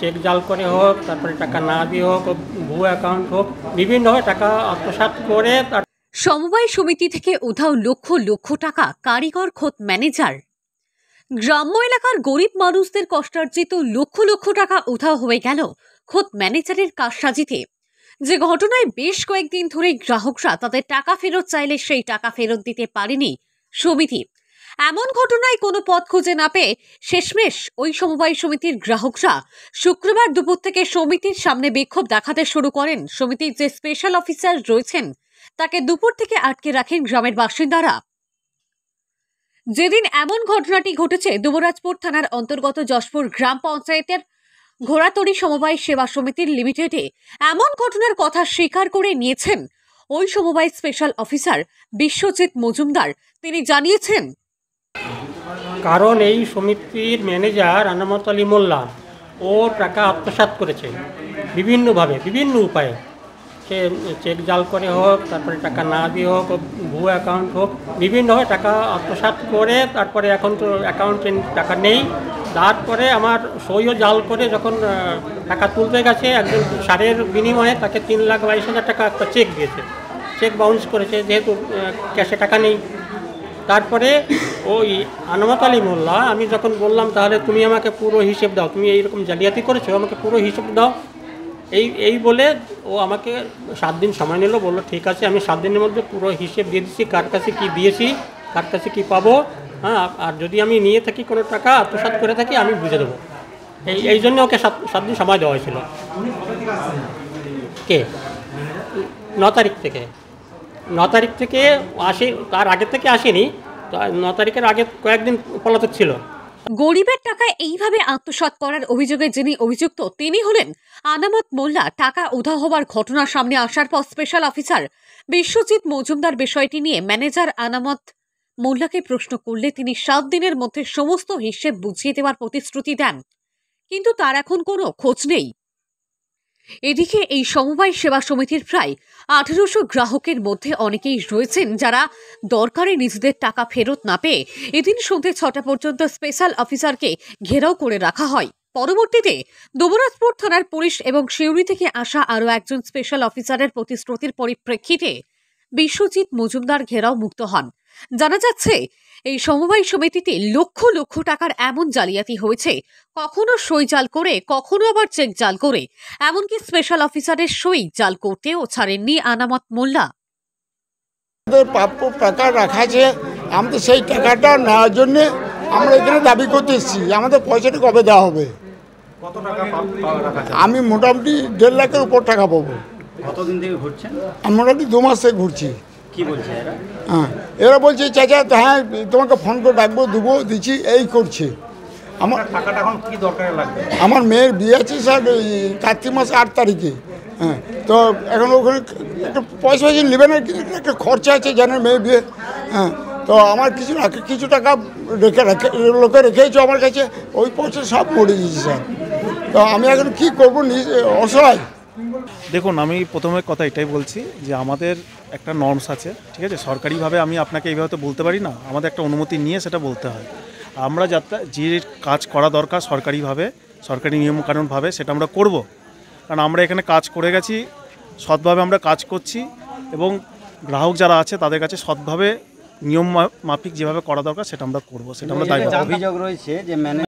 Check জাল করে হোক, তারপরে টাকা না দিয়ে হোক ভুয়ো অ্যাকাউন্ট হোক বিভিন্নভাবে টাকা আত্মসাৎ করে তার সমবায় সমিতি থেকে উধাও লক্ষ লক্ষ টাকা কারিগর খোদ ম্যানেজার। গ্রাম্য এলাকার গরিব মানুষদের কষ্টার্জিত লক্ষ লক্ষ টাকা উধাও হয়ে গেল খোদ ম্যানেজারের কারসাজিতে। যে ঘটনায় বেশ কয়েকদিন ধরে গ্রাহকরা তাদের টাকা ফেরত চাইলে সেই টাকা ফেরত দিতে পারেনি সমিতি। এমন ঘটনায় কোনো পথ খুঁজে না পেয়ে শেষমেশ ওই সমবায় সমিতির গ্রাহকরা শুক্রবার দুপুর থেকে সমিতির সামনে বিক্ষোভ দেখাতে শুরু করেন। সমিতির যে স্পেশাল অফিসার রয়েছেন, তাকে দুপুর থেকে আটকে রাখেন গ্রামের বাসিন্দারা। যেদিন এমন ঘটনাটি ঘটেছে, দুবরাজপুর থানার অন্তর্গত যশপুর গ্রাম পঞ্চায়েতের ঘোড়াতড়ি সমবায় সেবা সমিতির লিমিটেডে এমন ঘটনার কথা স্বীকার করে নিয়েছেন ওই সমবায় স্পেশাল অফিসার বিশ্বজিৎ মজুমদার। তিনি জানিয়েছেন কারণ এই সমিতির ম্যানেজার আনামত আলী মোল্লা ও টাকা আত্মসাৎ করেছে বিভিন্নভাবে, বিভিন্ন উপায়ে। সে চেক জাল করে হোক, তারপরে টাকা না দিয়ে হোক, ভুয়ো অ্যাকাউন্ট হোক, বিভিন্নভাবে টাকা আত্মসাৎ করে, তারপরে এখন তো অ্যাকাউন্টে টাকা নেই। তারপরে আমার সইও জাল করে যখন টাকা তুলতে গেছে, একজন সারের বিনিময়ে তাকে তিন লাখ বাইশ হাজার টাকা একটা চেক দিয়েছে। চেক বাউন্স করেছে, যেহেতু ক্যাশে টাকা নেই। তারপরে ওই আনমত আলী মোল্লা, আমি যখন বললাম, তাহলে তুমি আমাকে পুরো হিসেব দাও, তুমি এইরকম জালিয়াতি করেছ, আমাকে পুরো হিসেব দাও। এই এই বলে ও আমাকে সাত দিন সময় নিল, বলল, ঠিক আছে, আমি সাত দিনের মধ্যে পুরো হিসেব দিয়ে দিচ্ছি কার কাছে কী দিয়েছি, কার কাছে কী পাবো হ্যাঁ আর যদি আমি নিয়ে থাকি কোনো টাকা, আত্মসাৎ করে থাকি, আমি বুঝে দেবো। এই এই জন্য ওকে সাত সাত দিন সময় দেওয়া হয়েছিল। কে? ন তারিখ থেকে। ন তারিখ থেকে আসে, তার আগে থেকে আসেনি ন তারিখের আগে কয়েকদিন পলাতক ছিল। গরিবের টাকা এইভাবে আত্মসাৎ করার অভিযোগে যিনি অভিযুক্ত, তিনি হলেন আনামত মোল্লা। টাকা উধাও হবার ঘটনার সামনে আসার পর স্পেশাল অফিসার বিশ্বজিৎ মজুমদার বিষয়টি নিয়ে ম্যানেজার আনামত মোল্লাকে প্রশ্ন করলে তিনি সাত দিনের মধ্যে সমস্ত হিসেব বুঝিয়ে দেওয়ার প্রতিশ্রুতি দেন। কিন্তু তার এখন কোনো খোঁজ নেই। এদিকে এই সমবায় সেবা সমিতির প্রায় আঠেরোশো গ্রাহকের মধ্যে অনেকেই রয়েছেন যারা দরকারে নিজেদের টাকা ফেরত না পেয়ে এদিন সন্ধ্যে ছটা পর্যন্ত স্পেশাল অফিসারকে ঘেরাও করে রাখা হয়। পরবর্তীতে দুবরাজপুর থানার পুলিশ এবং সিউড়ি থেকে আসা আরও একজন স্পেশাল অফিসারের প্রতিশ্রুতির পরিপ্রেক্ষিতে বিশ্বজিৎ মজুমদার ঘেরাও মুক্ত হন। জানা যাচ্ছে এই সমবায় সমিতিতে লক্ষ লক্ষ টাকার এমন জালিয়াতি হয়েছে। কখনো সই জাল করে কখনো আবার চেক জাল করে। এমনকি স্পেশাল অফিসারের সই জাল করতেও ছাড়েননি আনামত মোল্লা। আমাদের প্রাপ্য টাকা রাখা আছে আমাদের সেই টাকাটা নেওয়ার জন্যে আমরা এখানে দাবি করতে এসেছি আমাদের পয়সাটা কবে দেওয়া হবে? আমি মোটামুটি দেড় লাখের উপর টাকা পাবো। কতদিন থেকে ঘুরছেন? মোটামুটি দু মাস থেকে ঘুরছি। কি বলছে এরা? হ্যাঁ এরা বলছে চাচা হ্যাঁ তোমাকে ফোন করে ডাকবো দেবো দিচ্ছি এই করছে। আমার টাকাটা এখন কি দরকারে লাগবে? আমার মেয়ের বিয়ে আছে স্যার কার্তিক মাসে আট তারিখে। হ্যাঁ তো এখন ওখানে একটা পয়সা পয়সা নেবে না একটা খরচা আছে জানেন মেয়ের বিয়ে। হ্যাঁ তো আমার কিছু কিছু টাকা রেখে রেখে লোকে রেখেছো আমার কাছে ওই পয়সা সব মরে গেছে স্যার। তো আমি এখন কী করব নিজে অসহায়। দেখুন, আমি প্রথমে কথা এটাই বলছি যে আমাদের একটা নর্মস আছে, ঠিক আছে? সরকারিভাবে আমি আপনাকে এইভাবে তো বলতে পারি না, আমাদের একটা অনুমতি নিয়ে সেটা বলতে হয়। আমরা যাতে, যে কাজ করা দরকার সরকারিভাবে, সরকারি নিয়মকানুনভাবে সেটা আমরা করব। কারণ আমরা এখানে কাজ করে গেছি, সৎভাবে আমরা কাজ করছি এবং গ্রাহক যারা আছে তাদের কাছে সৎভাবে নিয়ম মাফিক যেভাবে করা দরকার সেটা আমরা করব, সেটা আমরা অভিযোগ রয়েছে যে